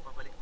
papelito.